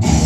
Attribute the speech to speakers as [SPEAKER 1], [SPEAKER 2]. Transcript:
[SPEAKER 1] Teacher